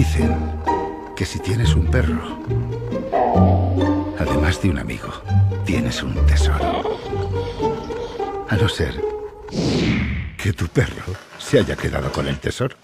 Dicen que si tienes un perro, además de un amigo, tienes un tesoro. A no ser que tu perro se haya quedado con el tesoro.